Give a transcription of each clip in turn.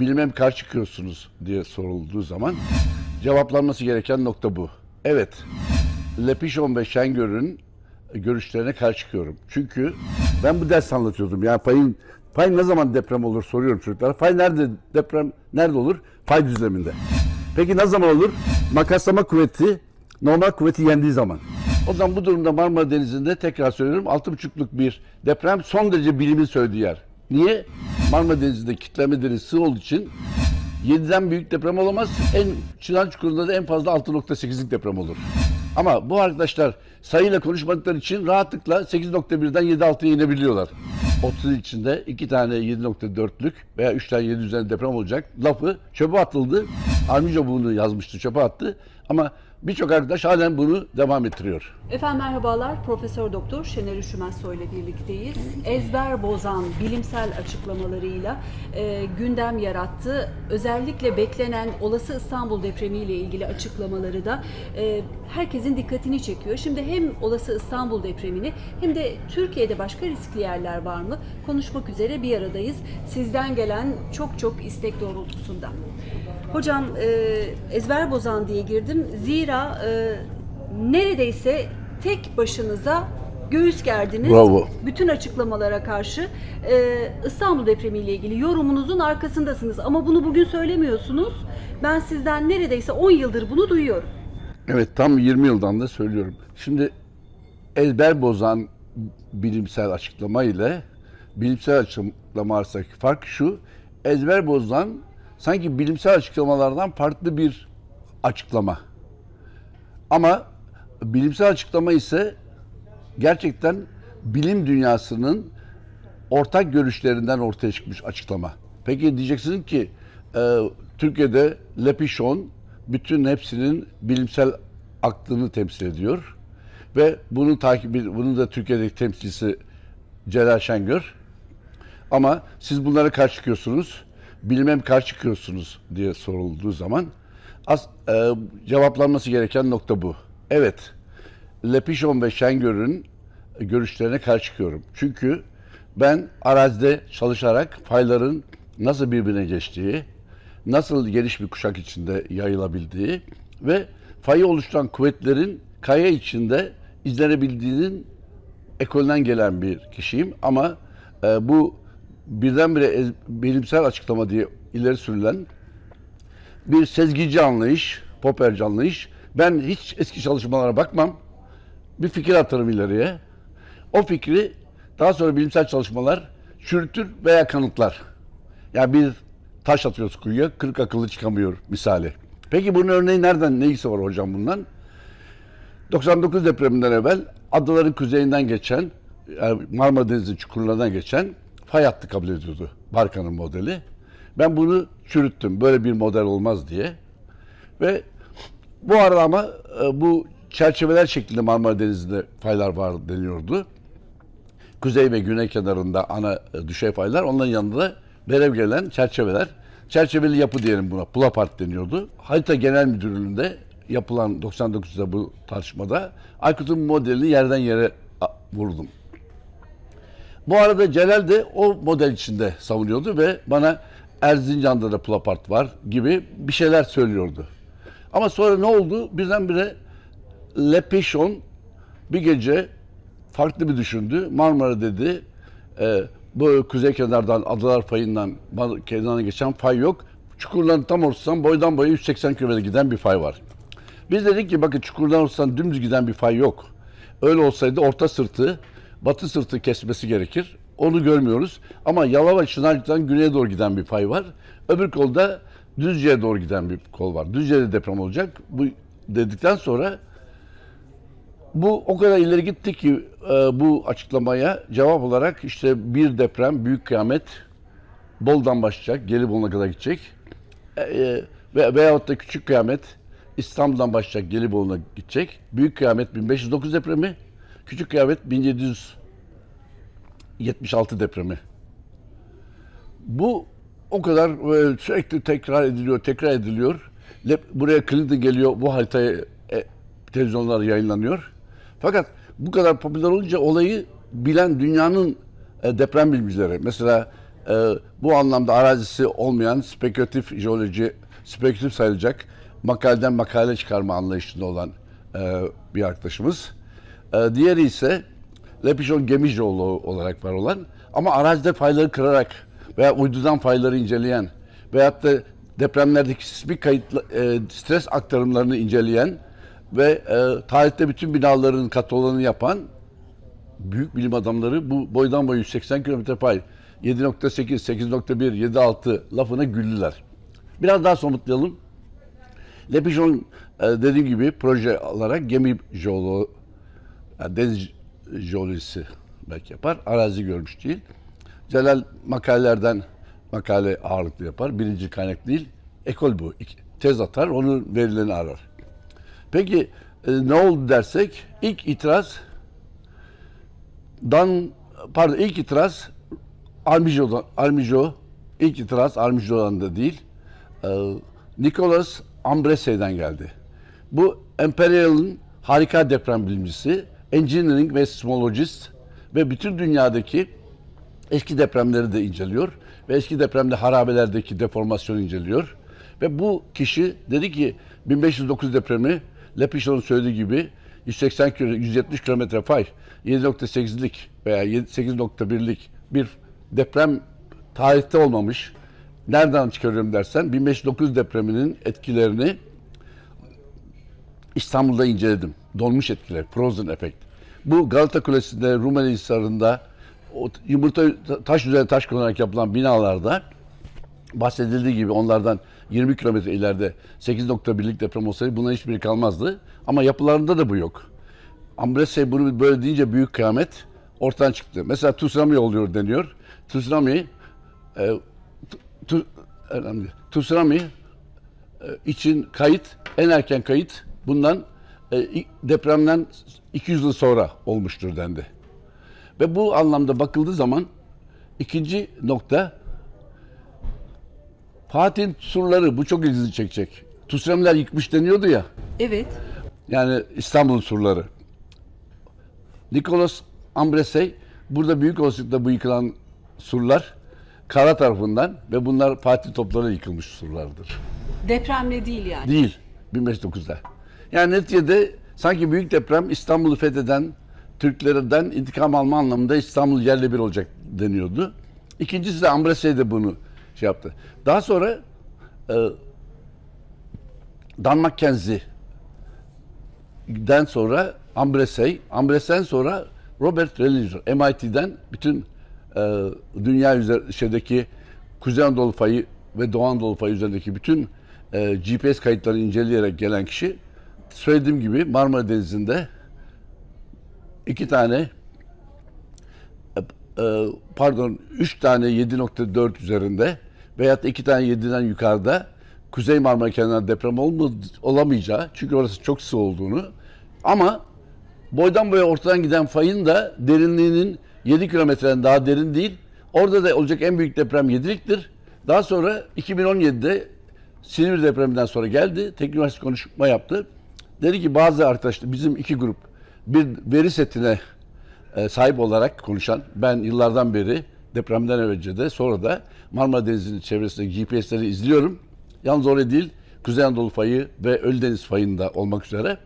bilmem karşı çıkıyorsunuz diye sorulduğu zaman cevaplanması gereken nokta bu. Evet, Lepişon ve Şengör'ün görüşlerine karşı çıkıyorum. Çünkü ben bu ders anlatıyordum. Yani payın pay ne zaman deprem olur soruyorum çocuklara. Fay nerede deprem nerede olur? Fay düzleminde. Peki ne zaman olur? Makaslama kuvveti normal kuvveti yendiği zaman. O zaman bu durumda Marmara Denizi'nde tekrar söylüyorum 6,5'luk bir deprem son derece bilimin söylediği yer. Niye? Marmara Denizi'nde kitleme denizi sığ olduğu için 7'den büyük deprem olamaz. En Çınar Çukuru'nda da en fazla 6.8'lik deprem olur. Ama bu arkadaşlar sayıyla konuşmadıkları için rahatlıkla 8.1'den 7.6'ya inebiliyorlar. 30 yıl içinde iki tane 7.4'lük veya 3 tane 7 üzerinde deprem olacak lafı çöpe atıldı. Armijo bunu yazmıştı çöpe attı. Ama birçok arkadaş halen bunu devam ettiriyor. Efendim merhabalar. Profesör Doktor Şener Üşümezsoy ile birlikteyiz. Ezber bozan bilimsel açıklamalarıyla e, gündem yarattı. Özellikle beklenen olası İstanbul depremi ile ilgili açıklamaları da e, herkesin dikkatini çekiyor. Şimdi hem olası İstanbul depremini hem de Türkiye'de başka riskli yerler var mı konuşmak üzere bir aradayız. Sizden gelen çok çok istek doğrultusunda. Hocam e, ezber bozan diye girdim. Zira e, neredeyse tek başınıza göğüs gerdiniz. Bravo. Bütün açıklamalara karşı e, İstanbul depremiyle ilgili yorumunuzun arkasındasınız. Ama bunu bugün söylemiyorsunuz. Ben sizden neredeyse 10 yıldır bunu duyuyorum. Evet tam 20 yıldan da söylüyorum. Şimdi ezber bozan bilimsel açıklama ile bilimsel açıklama arasındaki fark şu. Ezber bozan sanki bilimsel açıklamalardan farklı bir açıklama. Ama bilimsel açıklama ise gerçekten bilim dünyasının ortak görüşlerinden ortaya çıkmış açıklama. Peki diyeceksiniz ki e, Türkiye'de Lepişon bütün hepsinin bilimsel aklını temsil ediyor ve bunu takip bunun da Türkiye'deki temsilcisi Celal Şengör. Ama siz bunlara karşı çıkıyorsunuz, bilmem karşı çıkıyorsunuz diye sorulduğu zaman as, e, cevaplanması gereken nokta bu. Evet, Lepişon ve Şengör'ün görüşlerine karşı çıkıyorum. Çünkü ben arazide çalışarak fayların nasıl birbirine geçtiği, nasıl geniş bir kuşak içinde yayılabildiği ve fayı oluşturan kuvvetlerin kaya içinde izlenebildiğinin ekolünden gelen bir kişiyim. Ama e, bu birdenbire bilimsel açıklama diye ileri sürülen bir sezgici anlayış, Popperci anlayış. Ben hiç eski çalışmalara bakmam. Bir fikir atarım ileriye. O fikri daha sonra bilimsel çalışmalar çürütür veya kanıtlar. Yani bir taş atıyoruz kuyuya, kırk akıllı çıkamıyor misali. Peki bunun örneği nereden, ne ilgisi var hocam bundan? 99 depreminden evvel adaların kuzeyinden geçen, yani Marmara Denizi çukurlarından geçen fay hattı kabul ediyordu Barkan'ın modeli. Ben bunu çürüttüm, böyle bir model olmaz diye. Ve bu arada ama e, bu çerçeveler şeklinde Marmara Denizi'nde faylar var deniyordu. Kuzey ve güney kenarında ana e, düşey faylar, onların yanında da gelen çerçeveler. Çerçeveli yapı diyelim buna, Pulapart deniyordu. Harita Genel Müdürlüğü'nde yapılan 99'da bu tartışmada Aykut'un modelini yerden yere vurdum. Bu arada Celal de o model içinde savunuyordu ve bana Erzincan'da da Pulapart var gibi bir şeyler söylüyordu. Ama sonra ne oldu? Birdenbire Lepişon bir gece farklı bir düşündü. Marmara dedi, e, bu kuzey kenardan, adalar payından kenarına geçen fay yok. Çukurların tam ortasından boydan boya 180 kilometre giden bir fay var. Biz dedik ki bakın çukurdan ortasından dümdüz giden bir fay yok. Öyle olsaydı orta sırtı, batı sırtı kesmesi gerekir. Onu görmüyoruz. Ama Yalova Çınarcık'tan güneye doğru giden bir fay var. Öbür kolda Düzce'ye doğru giden bir kol var. Düzce'de deprem olacak. Bu dedikten sonra bu o kadar ileri gitti ki e, bu açıklamaya cevap olarak işte bir deprem, büyük kıyamet Bol'dan başlayacak, Gelibolu'na kadar gidecek. E, e, ve veyahut da küçük kıyamet İstanbul'dan başlayacak, Gelibolu'na gidecek. Büyük kıyamet 1509 depremi, küçük kıyamet 1776 depremi. Bu o kadar e, sürekli tekrar ediliyor, tekrar ediliyor. Buraya Clinton geliyor, bu haritayı e, televizyonlar yayınlanıyor. Fakat bu kadar popüler olunca olayı bilen dünyanın e, deprem bilimcileri, mesela bu anlamda arazisi olmayan spekülatif jeoloji, spekülatif sayılacak makaleden makale çıkarma anlayışında olan bir arkadaşımız. E, diğeri ise Lepijon gemi jeoloğu olarak var olan ama arazide fayları kırarak veya uydudan fayları inceleyen veyahut da depremlerdeki sismik kayıt, e, stres aktarımlarını inceleyen ve e, tarihte bütün binaların kataloğunu yapan büyük bilim adamları bu boydan boya 180 kilometre fay 7.8, 8.1, 7.6 lafına güldüler. Biraz daha somutlayalım. Lepijon e, dediğim gibi proje olarak gemi jeoloğu, yani deniz jeolojisi belki yapar. Arazi görmüş değil. Celal makalelerden makale ağırlıklı yapar. Birinci kaynak değil. Ekol bu. Tez atar, onun verilerini arar. Peki e, ne oldu dersek ilk itiraz Dan pardon ilk itiraz Armijo'dan Armijo ilk itiraz Armijo'dan da değil. E, Nicholas Ambrese'den geldi. Bu Imperial'ın harika deprem bilimcisi, engineering ve seismologist ve bütün dünyadaki eski depremleri de inceliyor ve eski depremde harabelerdeki deformasyonu inceliyor. Ve bu kişi dedi ki 1509 depremi Lepichon'un söylediği gibi 180 kilo, 170 kilometre fay 7.8'lik veya 8.1'lik bir deprem tarihte olmamış. Nereden çıkarıyorum dersen 1509 depreminin etkilerini İstanbul'da inceledim. Donmuş etkiler, frozen effect. Bu Galata Kulesi'nde, Rumeli Hisarı'nda, yumurta taş üzerine taş konarak yapılan binalarda bahsedildiği gibi onlardan 20 kilometre ileride 8.1'lik deprem olsaydı bunların hiçbiri kalmazdı. Ama yapılarında da bu yok. Ambrese bunu böyle deyince büyük kıyamet ortadan çıktı. Mesela tsunami oluyor deniyor. Tsunami e, tu, önemli. Tsunami e, için kayıt, en erken kayıt bundan e, depremden 200 yıl sonra olmuştur dendi. Ve bu anlamda bakıldığı zaman ikinci nokta Fatih'in surları bu çok ilginizi çekecek. Tsunami'ler yıkmış deniyordu ya. Evet. Yani İstanbul'un surları. Nicholas Ambresey burada büyük olasılıkla bu yıkılan surlar kara tarafından ve bunlar Fatih topları yıkılmış surlardır. Depremle değil yani. Değil 1509'da. Yani neticede sanki büyük deprem İstanbul'u fetheden Türklerden intikam alma anlamında İstanbul yerle bir olacak deniyordu. İkincisi de Ambresey de bunu şey yaptı. Daha sonra e, Dan Mackenzie'den sonra Ambresey, Ambresey'den sonra Robert Rellinger, MIT'den bütün e, dünya üzeri, şeydeki Kuzey Anadolu fayı ve Doğu Anadolu fayı üzerindeki bütün e, GPS kayıtlarını inceleyerek gelen kişi söylediğim gibi Marmara Denizi'nde iki tane e, e, pardon üç tane 7.4 üzerinde veyahut iki tane 7'den yukarıda Kuzey Marmara kenarında deprem olamayacağı çünkü orası çok sığ olduğunu ama boydan boya ortadan giden fayın da derinliğinin 7 kilometreden daha derin değil. Orada da olacak en büyük deprem 7'liktir. Daha sonra 2017'de Silivri depreminden sonra geldi. Teknik Üniversitesi konuşma yaptı. Dedi ki bazı arkadaşlar bizim iki grup bir veri setine e, sahip olarak konuşan ben yıllardan beri depremden önce de sonra da Marmara Denizi'nin çevresindeki GPS'leri izliyorum. Yalnız oraya değil Kuzey Anadolu fayı ve Ölüdeniz fayında olmak üzere.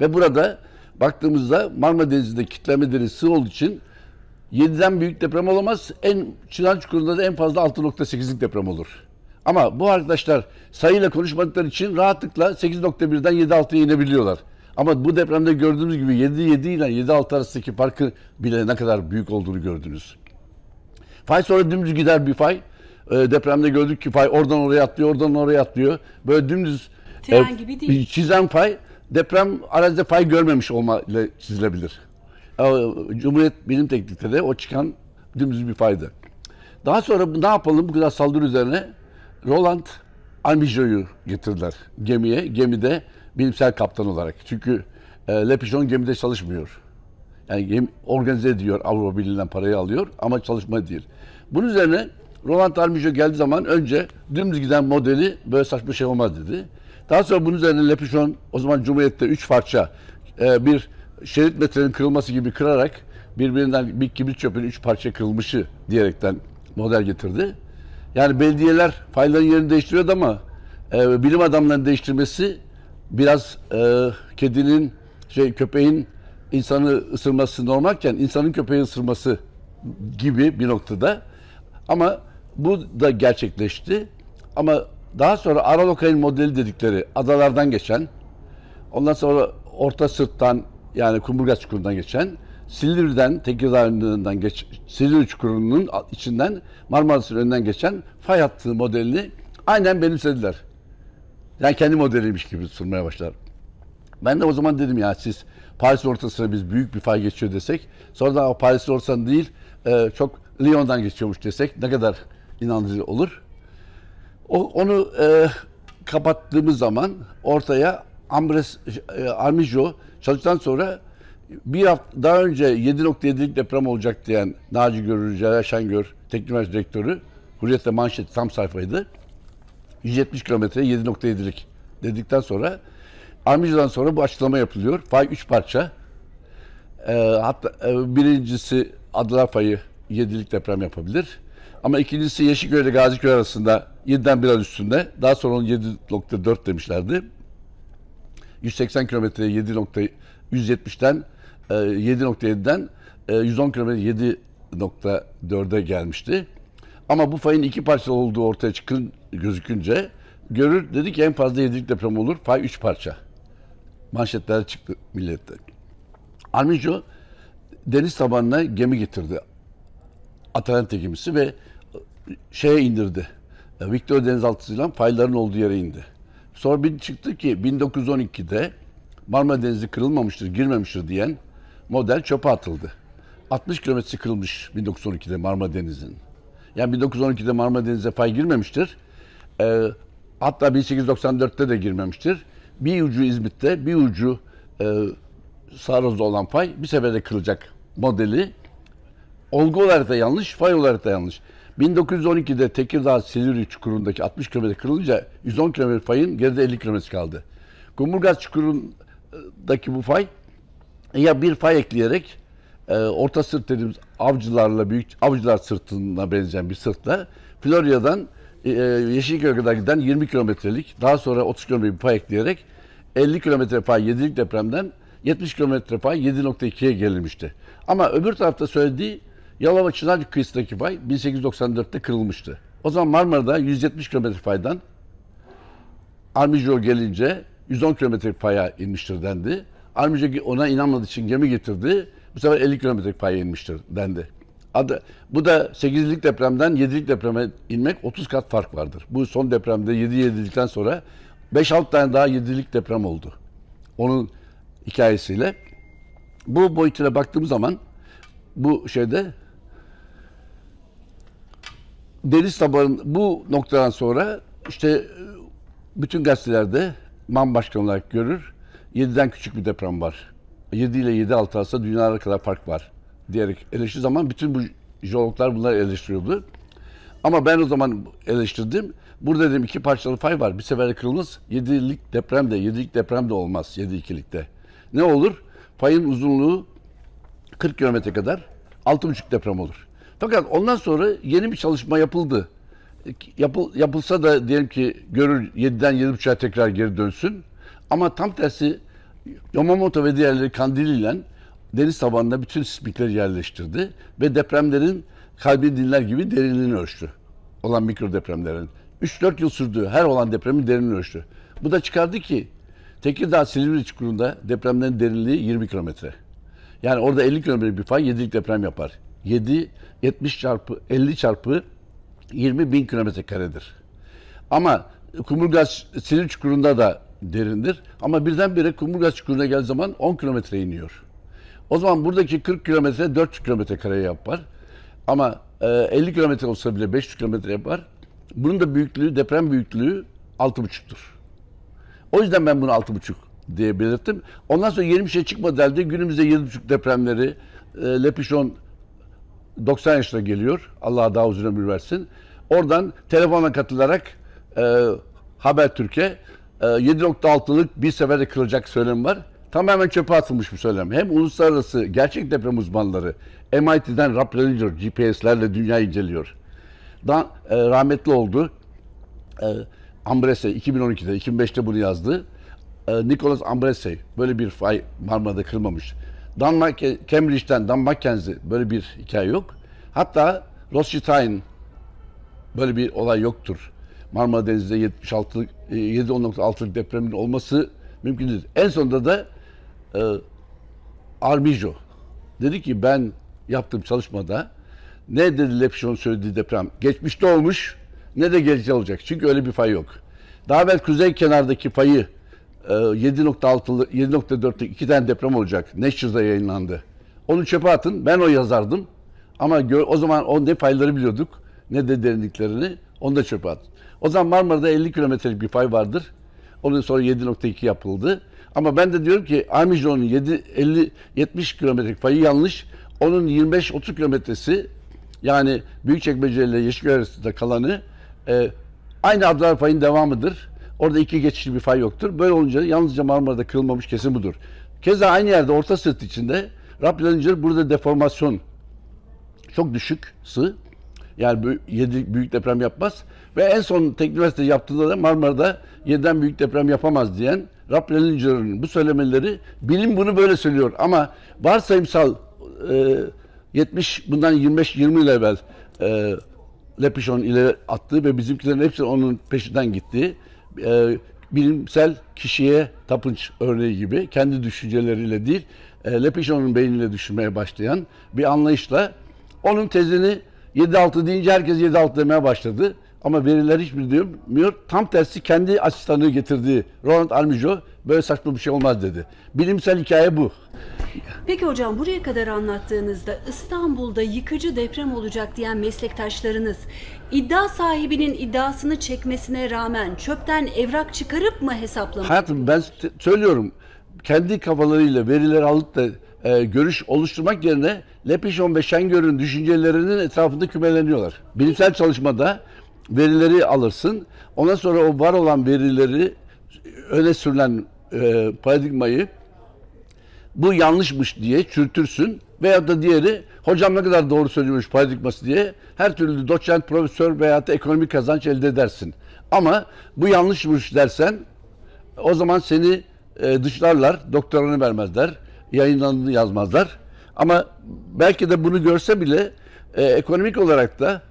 Ve burada baktığımızda Marmara Denizi'nde kitleme denizi sığ olduğu için 7'den büyük deprem olamaz. En Çınar Çukuru'nda da en fazla 6.8'lik deprem olur. Ama bu arkadaşlar sayıyla konuşmadıkları için rahatlıkla 8.1'den 7.6'ya inebiliyorlar. Ama bu depremde gördüğümüz gibi 7.7 ile 7.6 arasındaki farkı bile ne kadar büyük olduğunu gördünüz. Fay sonra dümdüz gider bir fay. Ee, depremde gördük ki fay oradan oraya atlıyor, oradan oraya atlıyor. Böyle dümdüz Tren gibi değil. çizen fay deprem arazide fay görmemiş olma ile çizilebilir. Ee, Cumhuriyet Bilim Teknik'te de o çıkan dümdüz bir faydı. Daha sonra ne yapalım bu kadar saldırı üzerine Roland Armijo'yu getirdiler gemiye. Gemide bilimsel kaptan olarak. Çünkü e, Lepichon gemide çalışmıyor. Yani gemi organize ediyor Avrupa Birliği'nden parayı alıyor ama çalışma değil. Bunun üzerine Roland Armijo geldiği zaman önce dümdüz giden modeli böyle saçma şey olmaz dedi. Daha sonra bunun üzerine Lepichon o zaman Cumhuriyet'te üç parça e, bir şerit metrenin kırılması gibi kırarak birbirinden bir kibrit çöpün üç parça kırılmışı diyerekten model getirdi. Yani belediyeler fayların yerini değiştiriyordu ama e, bilim adamlarının değiştirmesi biraz e, kedinin şey köpeğin insanı ısırması normalken insanın köpeği ısırması gibi bir noktada. Ama bu da gerçekleşti. Ama daha sonra Aralokail modeli dedikleri adalardan geçen, ondan sonra orta sırttan yani Kumburgaz çukurundan geçen, Silivri'den, Tekirdağ'ından geç, Silivri çukurunun içinden Marmaris'in önünden geçen fay hattı modelini aynen benimsediler. Yani kendi modeliymiş gibi sunmaya başlar. Ben de o zaman dedim ya siz Paris ortasına biz büyük bir fay geçiyor desek, sonra da Paris ortasından değil e, çok Lyon'dan geçiyormuş desek ne kadar inandırıcı olur. O, onu e, kapattığımız zaman ortaya Ambres e, Armijo çalıştıktan sonra bir hafta daha önce 7.7'lik deprem olacak diyen Naci Görür, Celal Şengör, Teknik Üniversitesi Direktörü Hürriyet'te manşet tam sayfaydı. 170 kilometre 7.7'lik dedikten sonra Armijo'dan sonra bu açıklama yapılıyor. Fay 3 parça. Ee, hatta e, birincisi Adalar Fayı 7'lik deprem yapabilir. Ama ikincisi Yeşilköy ile Gaziköy arasında 7'den biraz üstünde. Daha sonra onu 7.4 demişlerdi. 180 kilometreye 7.170'ten 7.7'den 110 kilometre 7.4'e gelmişti. Ama bu fayın iki parça olduğu ortaya çıkın gözükünce görür dedi ki en fazla 7'lik deprem olur. Fay 3 parça. Manşetler çıktı millette. Armijo deniz tabanına gemi getirdi. Atalanta gemisi ve şeye indirdi. Victoria denizaltısıyla fayların olduğu yere indi. Sonra bir çıktı ki 1912'de Marmara Denizi kırılmamıştır, girmemiştir diyen model çöpe atıldı. 60 kilometresi kırılmış 1912'de Marmara Denizi'nin. Yani 1912'de Marmara Denizi'ne fay girmemiştir. Ee, hatta 1894'te de girmemiştir. Bir ucu İzmit'te, bir ucu e, Saroz'da olan fay bir seferde kırılacak modeli. Olgu olarak da yanlış, fay olarak da yanlış. 1912'de Tekirdağ Silivri çukurundaki 60 kilometre kırılınca 110 kilometre fayın geride 50 kilometre kaldı. Kumburgaz çukurundaki bu fay ya bir fay ekleyerek e, orta sırt dediğimiz avcılarla büyük avcılar sırtına benzeyen bir sırtla Florya'dan e, Yeşilköy'e kadar giden 20 kilometrelik daha sonra 30 kilometre bir fay ekleyerek 50 kilometre fay 7'lik depremden 70 kilometre fay 7.2'ye gelinmişti. Ama öbür tarafta söylediği Yalova Çınarcık kıyısındaki fay 1894'te kırılmıştı. O zaman Marmara'da 170 kilometre faydan Armijo gelince 110 kilometre faya inmiştir dendi. Armijo ona inanmadığı için gemi getirdi. Bu sefer 50 kilometre faya inmiştir dendi. Adı, bu da 8'lik depremden 7'lik depreme inmek 30 kat fark vardır. Bu son depremde 7-7'likten sonra 5-6 tane daha 7'lik deprem oldu. Onun hikayesiyle. Bu boyutuna baktığımız zaman bu şeyde deniz tabanı bu noktadan sonra işte bütün gazetelerde MAN Başkanı olarak görür. 7'den küçük bir deprem var. 7 ile 7 altı arasında dünyalara kadar fark var diyerek eleştirdiği zaman bütün bu jeologlar bunları eleştiriyordu. Ama ben o zaman eleştirdim. Burada dedim iki parçalı fay var. Bir seferde kırılmaz. 7'lik deprem de 7'lik deprem de olmaz 7-2'likte. Ne olur? Fayın uzunluğu 40 kilometre kadar 6,5 deprem olur. Fakat ondan sonra yeni bir çalışma yapıldı. Yapıl, yapılsa da diyelim ki görür 7'den 7,5'a tekrar geri dönsün. Ama tam tersi Yamamoto ve diğerleri kandiliyle deniz tabanına bütün sismikleri yerleştirdi ve depremlerin kalbi dinler gibi derinliğini ölçtü. Olan mikro depremlerin. 3-4 yıl sürdü her olan depremin derinliğini ölçtü. Bu da çıkardı ki Tekirdağ Silivri çukurunda depremlerin derinliği 20 kilometre. Yani orada 50 kilometre bir fay 7'lik deprem yapar. 7, 70 çarpı 50 çarpı 20 bin kilometre karedir. Ama Kumurgaz Silivri çukurunda da derindir. Ama birdenbire Kumurgaz çukuruna geldiği zaman 10 kilometre iniyor. O zaman buradaki 40 kilometre 400 kilometre kareye yapar. Ama e, 50 kilometre olsa bile 500 kilometre yapar. Bunun da büyüklüğü, deprem büyüklüğü 6,5'tur. O yüzden ben bunu 6,5 diye belirttim. Ondan sonra yeni bir şey çıkmadı derdi. Günümüzde 7,5 depremleri, e, Lepişon 90 yaşına geliyor. Allah daha uzun ömür versin. Oradan telefona katılarak e, Habertürk'e e, 7.6'lık bir seferde kırılacak söylem var. Tamamen çöpe atılmış bir söylem. Hem uluslararası gerçek deprem uzmanları MIT'den Rap Ranger GPS'lerle dünya inceliyor. Dan, e, rahmetli oldu. E, Ambrese 2012'de, 2005'te bunu yazdı. E, Nicholas Ambrese böyle bir fay Marmara'da kırmamış. Dan Mac- Cambridge'den Dan Mackenzie böyle bir hikaye yok. Hatta Rothschild böyle bir olay yoktur. Marmara Denizi'nde 76 e, 7.6'lık depremin olması mümkün değil. En sonunda da e, Armijo dedi ki ben yaptığım çalışmada ne dedi Lepşon'un söylediği deprem geçmişte olmuş ne de gelecekte olacak. Çünkü öyle bir fay yok. Daha evvel kuzey kenardaki fayı e, 7.6'lı 7.4'lük iki tane deprem olacak. Nature'da yayınlandı. Onu çöpe atın. Ben o yazardım. Ama o zaman o ne fayları biliyorduk ne de derinliklerini. Onu da çöpe at. O zaman Marmara'da 50 kilometrelik bir fay vardır. Onun sonra 7.2 yapıldı. Ama ben de diyorum ki Armijo'nun 7 50 70 kilometrelik fayı yanlış. Onun 25-30 kilometresi yani Büyükçekmece ile Yeşilköy arasında kalanı e, aynı Adrar fayın devamıdır. Orada iki geçişli bir fay yoktur. Böyle olunca yalnızca Marmara'da kırılmamış kesin budur. Keza aynı yerde orta sırt içinde Rappellinger burada deformasyon çok düşük sığ. Yani bü- yedi büyük deprem yapmaz. Ve en son teknik üniversite yaptığında da Marmara'da yeniden büyük deprem yapamaz diyen Rappellinger'ın bu söylemeleri bilim bunu böyle söylüyor. Ama varsayımsal e, 70 bundan 25-20 yıl evvel e, Lepichon ile attığı ve bizimkilerin hepsi onun peşinden gittiği e, bilimsel kişiye tapınç örneği gibi kendi düşünceleriyle değil e, Lepichon'un beyniyle düşünmeye başlayan bir anlayışla onun tezini 7-6 deyince herkes 7-6 demeye başladı. Ama veriler hiçbir demiyor. Tam tersi kendi asistanı getirdiği Roland Armijo böyle saçma bir şey olmaz dedi. Bilimsel hikaye bu. Peki hocam buraya kadar anlattığınızda İstanbul'da yıkıcı deprem olacak diyen meslektaşlarınız iddia sahibinin iddiasını çekmesine rağmen çöpten evrak çıkarıp mı hesaplamış? Hayatım ben söylüyorum kendi kafalarıyla verileri alıp da e, görüş oluşturmak yerine Lepişon ve Şengör'ün düşüncelerinin etrafında kümeleniyorlar. Bilimsel çalışmada verileri alırsın. Ondan sonra o var olan verileri öne sürülen e, paradigmayı bu yanlışmış diye çürütürsün veya da diğeri hocam ne kadar doğru söylüyormuş paradigması diye her türlü doçent, profesör veya da ekonomik kazanç elde edersin. Ama bu yanlışmış dersen o zaman seni e, dışlarlar, doktoranı vermezler, yayınlandığını yazmazlar. Ama belki de bunu görse bile e, ekonomik olarak da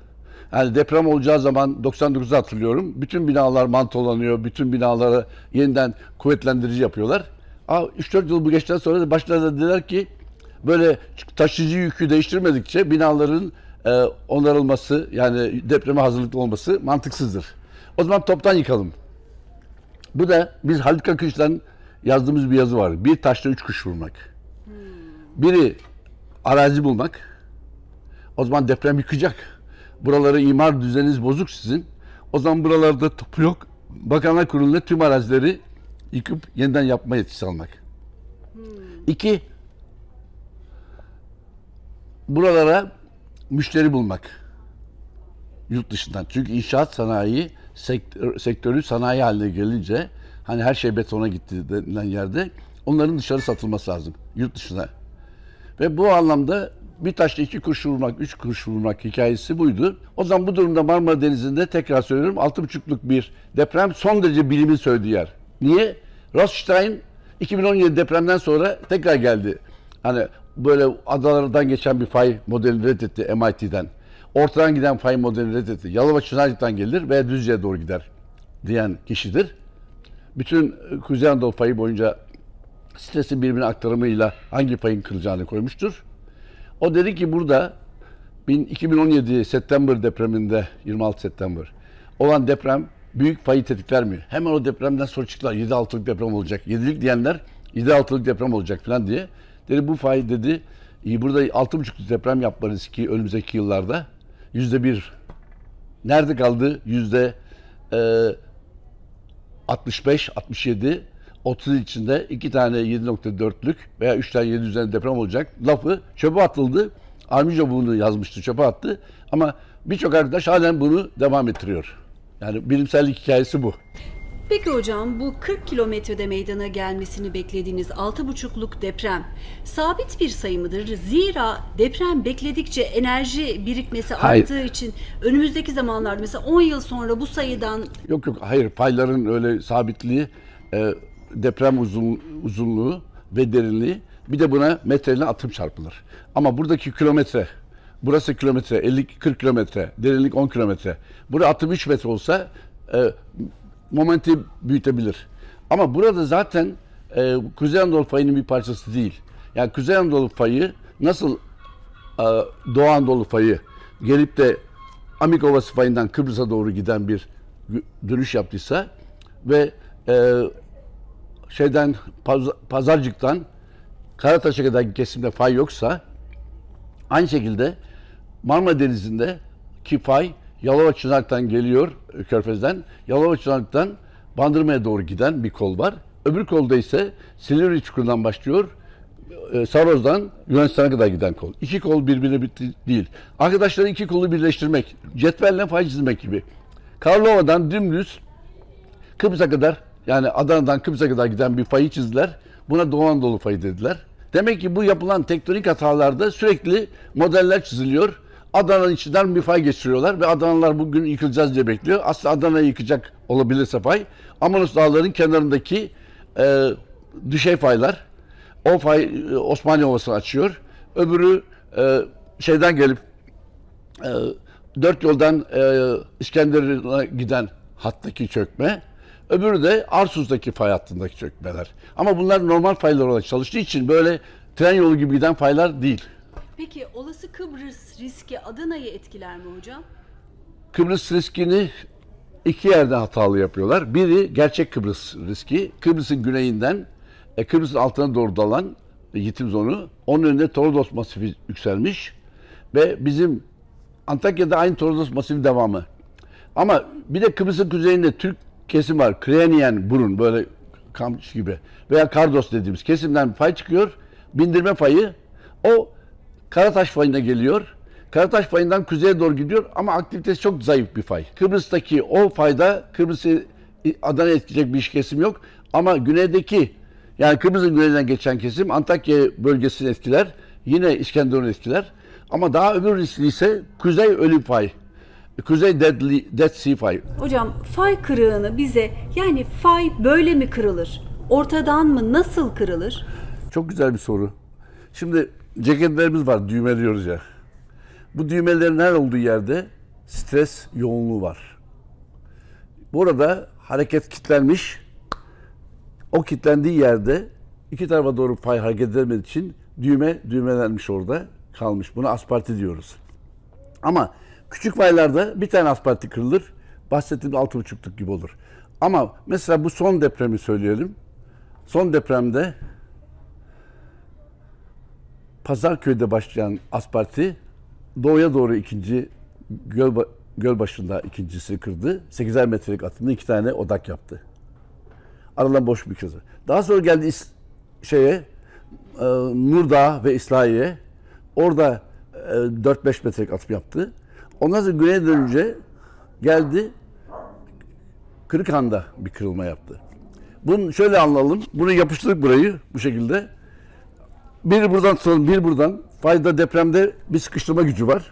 yani deprem olacağı zaman 99'u hatırlıyorum. Bütün binalar mantolanıyor, bütün binalara yeniden kuvvetlendirici yapıyorlar. Aa, 3-4 yıl bu geçtikten sonra da başlarında dediler ki böyle taşıyıcı yükü değiştirmedikçe binaların e, onarılması yani depreme hazırlıklı olması mantıksızdır. O zaman toptan yıkalım. Bu da biz Halit Akınç'tan yazdığımız bir yazı var. Bir taşla üç kuş vurmak. Biri arazi bulmak. O zaman deprem yıkacak. Buraları imar düzeniniz bozuk sizin. O zaman buralarda topu yok. Bakanlar Kurulu'na tüm arazileri yıkıp yeniden yapma yetkisi almak. İki, buralara müşteri bulmak. Yurt dışından. Çünkü inşaat sanayi sektör, sektörü sanayi haline gelince hani her şey betona gitti denilen yerde onların dışarı satılması lazım. Yurt dışına. Ve bu anlamda bir taşla iki kuş vurmak, üç kuş vurmak hikayesi buydu. O zaman bu durumda Marmara Denizi'nde tekrar söylüyorum altı buçukluk bir deprem son derece bilimin söylediği yer. Niye? Rothstein 2017 depremden sonra tekrar geldi. Hani böyle adalardan geçen bir fay modelini reddetti MIT'den. Ortadan giden fay modelini reddetti. Yalova Çınarcık'tan gelir ve Düzce'ye doğru gider diyen kişidir. Bütün e, Kuzey Anadolu fayı boyunca stresin birbirine aktarımıyla hangi fayın kırılacağını koymuştur. O dedi ki burada 2017 September depreminde 26 September olan deprem büyük fayı tetikler mi? Hemen o depremden sonra çıktılar 7-6'lık deprem olacak. 7'lik diyenler 7-6'lık deprem olacak falan diye. Dedi bu fay dedi "iyi, burada 6,5'lık deprem yapma riski önümüzdeki yıllarda yüzde bir. Nerede kaldı? Yüzde e, 65, 67, 30 içinde iki tane 7.4'lük veya üç tane 7 üzerinde deprem olacak lafı çöpe atıldı. Armijo bunu yazmıştı, çöpe attı. Ama birçok arkadaş halen bunu devam ettiriyor. Yani bilimsellik hikayesi bu. Peki hocam bu 40 kilometrede meydana gelmesini beklediğiniz 6,5'luk deprem sabit bir sayı mıdır? Zira deprem bekledikçe enerji birikmesi Hayır. arttığı için önümüzdeki zamanlarda mesela 10 yıl sonra bu sayıdan Yok yok hayır payların öyle sabitliği e, deprem uzun, uzunluğu ve derinliği bir de buna metreyle atım çarpılır. Ama buradaki kilometre burası kilometre 50 40 kilometre derinlik 10 kilometre. Burada atım 3 metre olsa e, momenti büyütebilir. Ama burada zaten e, Kuzey Anadolu fayının bir parçası değil. Yani Kuzey Anadolu fayı nasıl e, Doğu Anadolu fayı gelip de Amik Ovası fayından Kıbrıs'a doğru giden bir dönüş yaptıysa ve e, şeyden Paz- Pazarcık'tan Karataş'a kadar kesimde fay yoksa aynı şekilde Marmara Denizi'nde ki fay Yalova Çınar'dan geliyor e, Körfez'den. Yalova Çınar'dan Bandırma'ya doğru giden bir kol var. Öbür kolda ise Silivri Çukuru'ndan başlıyor. e, Saroz'dan Yunanistan'a kadar giden kol. İki kol birbirine bitti değil. Arkadaşlar iki kolu birleştirmek, cetvelle fay çizmek gibi. Karlova'dan dümdüz Kıbrıs'a kadar yani Adana'dan Kıbrıs'a kadar giden bir fayı çizdiler. Buna Doğu Anadolu fayı dediler. Demek ki bu yapılan tektonik hatalarda sürekli modeller çiziliyor. Adana'nın içinden bir fay geçiriyorlar ve Adanalılar bugün yıkılacağız diye bekliyor. Aslında Adana'yı yıkacak olabilirse fay. Amanos Dağları'nın kenarındaki e, düşey faylar. O fay e, Osmaniye Ovası'nı açıyor. Öbürü e, şeyden gelip e, dört yoldan e, İskenderun'a giden hattaki çökme. Öbürü de Arsuz'daki fay hattındaki çökmeler. Ama bunlar normal faylar olarak çalıştığı için böyle tren yolu gibi giden faylar değil. Peki olası Kıbrıs riski Adana'yı etkiler mi hocam? Kıbrıs riskini iki yerde hatalı yapıyorlar. Biri gerçek Kıbrıs riski. Kıbrıs'ın güneyinden e, Kıbrıs'ın altına doğru dalan e, yitim zonu. Onun önünde Tordos masifi yükselmiş. Ve bizim Antakya'da aynı Tordos masifi devamı. Ama bir de Kıbrıs'ın kuzeyinde Türk kesim var. Kreeniyen burun böyle kamç gibi. Veya Kardos dediğimiz kesimden fay çıkıyor. Bindirme fayı. O Karataş fayına geliyor. Karataş fayından kuzeye doğru gidiyor ama aktivitesi çok zayıf bir fay. Kıbrıs'taki o fayda Kıbrıs'ı Adana etkileyecek bir iş kesim yok. Ama güneydeki yani Kıbrıs'ın güneyinden geçen kesim Antakya bölgesini etkiler. Yine İskenderun'u etkiler. Ama daha öbür riskli ise Kuzey Ölü Fay. Kuzey Deadly, Dead Sea Fay. Hocam fay kırığını bize yani fay böyle mi kırılır? Ortadan mı nasıl kırılır? Çok güzel bir soru. Şimdi ceketlerimiz var, düğmeliyoruz ya. Bu düğmelerin her olduğu yerde stres yoğunluğu var. Burada hareket kilitlenmiş. O kilitlendiği yerde iki tarafa doğru fay hareket edemediği için düğme düğmelenmiş orada kalmış. Buna asparti diyoruz. Ama küçük faylarda bir tane asparti kırılır. Bahsettiğim altı buçukluk gibi olur. Ama mesela bu son depremi söyleyelim. Son depremde Pazarköy'de başlayan asparti doğuya doğru ikinci göl, göl başında ikincisi kırdı. 8'er metrelik atımda iki tane odak yaptı. Aradan boş bir kızı. Daha sonra geldi İs- şeye e, Nurdağ ve İslahiye. Orada e, 4-5 metrelik atım yaptı. Ondan sonra güneye dönünce geldi Kırıkhan'da bir kırılma yaptı. Bunu şöyle anlayalım. Bunu yapıştırdık burayı bu şekilde. Biri buradan tutalım, bir buradan. Fayda depremde bir sıkıştırma gücü var.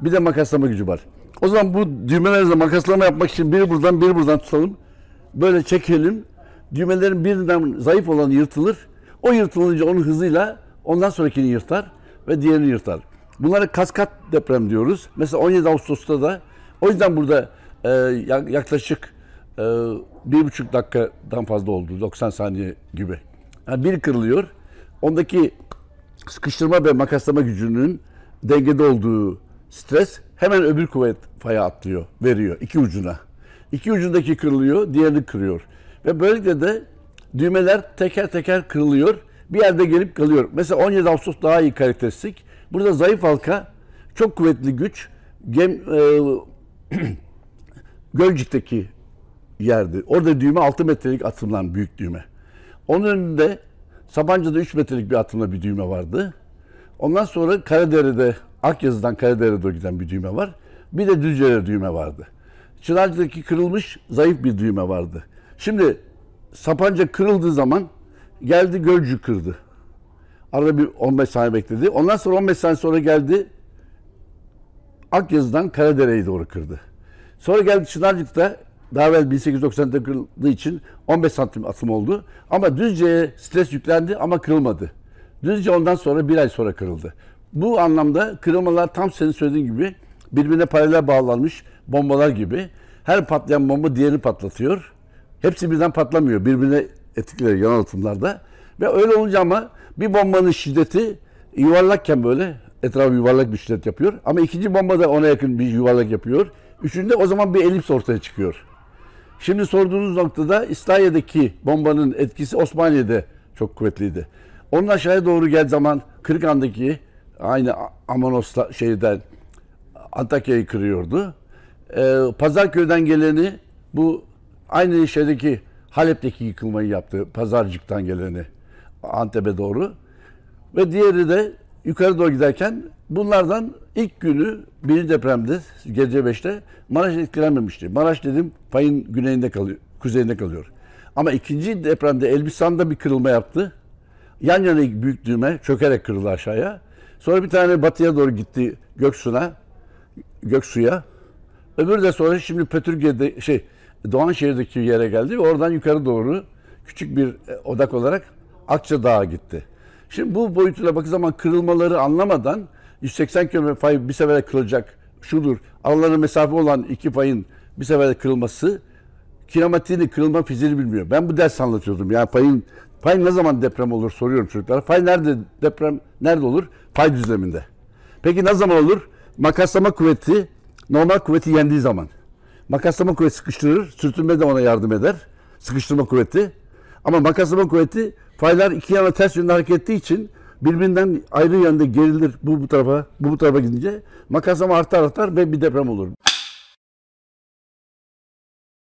Bir de makaslama gücü var. O zaman bu düğmelerinizle makaslama yapmak için biri buradan, biri buradan tutalım. Böyle çekelim. Düğmelerin birinden zayıf olanı yırtılır. O yırtılınca onun hızıyla ondan sonrakini yırtar ve diğerini yırtar. Bunlara kaskat deprem diyoruz. Mesela 17 Ağustos'ta da o yüzden burada e, ya- yaklaşık e, bir buçuk dakikadan fazla oldu. 90 saniye gibi. Yani bir kırılıyor. Ondaki sıkıştırma ve makaslama gücünün dengede olduğu stres hemen öbür kuvvet faya atlıyor, veriyor iki ucuna. İki ucundaki kırılıyor, diğerini kırıyor. Ve böylelikle de düğmeler teker teker kırılıyor. Bir yerde gelip kalıyor. Mesela 17 Ağustos daha iyi karakteristik. Burada zayıf halka, çok kuvvetli güç, gem, e, Gölcük'teki yerdi. Orada düğme 6 metrelik atımlan büyük düğme. Onun önünde Sabancı'da 3 metrelik bir atımla bir düğme vardı. Ondan sonra Karadere'de, Akyazı'dan Karadere'ye doğru giden bir düğme var. Bir de Düzce'de düğme vardı. Çınarcı'daki kırılmış zayıf bir düğme vardı. Şimdi Sapanca kırıldığı zaman geldi Gölcük kırdı. Arada bir 15 saniye bekledi. Ondan sonra 15 saniye sonra geldi Akyazı'dan Karadere'ye doğru kırdı. Sonra geldi Çınarcık'ta daha evvel 1890'da kırıldığı için 15 santim atım oldu. Ama Düzce'ye stres yüklendi ama kırılmadı. Düzce ondan sonra bir ay sonra kırıldı. Bu anlamda kırılmalar tam senin söylediğin gibi birbirine paralel bağlanmış bombalar gibi. Her patlayan bomba diğerini patlatıyor. Hepsi birden patlamıyor. Birbirine etkiliyor yanıltımlarda. Ve öyle olunca ama bir bombanın şiddeti yuvarlakken böyle etrafı yuvarlak bir şiddet yapıyor. Ama ikinci bomba da ona yakın bir yuvarlak yapıyor. Üçüncü o zaman bir elips ortaya çıkıyor. Şimdi sorduğunuz noktada İslahiye'deki bombanın etkisi Osmaniye'de çok kuvvetliydi. Onun aşağıya doğru gel zaman Kırıkan'daki aynı Amanos'ta şeyden Antakya'yı kırıyordu. Ee, Pazarköy'den geleni bu aynı şeydeki Halep'teki yıkılmayı yaptı. Pazarcık'tan geleni Antep'e doğru. Ve diğeri de yukarı doğru giderken bunlardan ilk günü birinci depremde gece 5'te Maraş etkilenmemişti. Maraş dedim payın güneyinde kalıyor, kuzeyinde kalıyor. Ama ikinci depremde Elbistan'da bir kırılma yaptı. Yan yana büyük düğme çökerek kırıldı aşağıya. Sonra bir tane batıya doğru gitti Göksu'na, Göksu'ya. Öbürü de sonra şimdi Pötürge'de şey Doğanşehir'deki yere geldi ve oradan yukarı doğru küçük bir e, odak olarak Akça Dağı gitti. Şimdi bu boyutuyla bakın zaman kırılmaları anlamadan 180 km fay bir sefere kırılacak şudur. Aralarında mesafe olan iki payın bir sefere kırılması kinematiğini kırılma fiziğini bilmiyor. Ben bu ders anlatıyordum. Yani payın pay ne zaman deprem olur soruyorum çocuklara. Fay nerede deprem nerede olur? Fay düzleminde. Peki ne zaman olur? Makaslama kuvveti normal kuvveti yendiği zaman. Makaslama kuvveti sıkıştırır, sürtünme de ona yardım eder. Sıkıştırma kuvveti. Ama makaslama kuvveti faylar iki yana ters yönde hareket ettiği için birbirinden ayrı yönde gerilir bu bu tarafa, bu bu tarafa gidince makaslama artar artar ve bir deprem olur.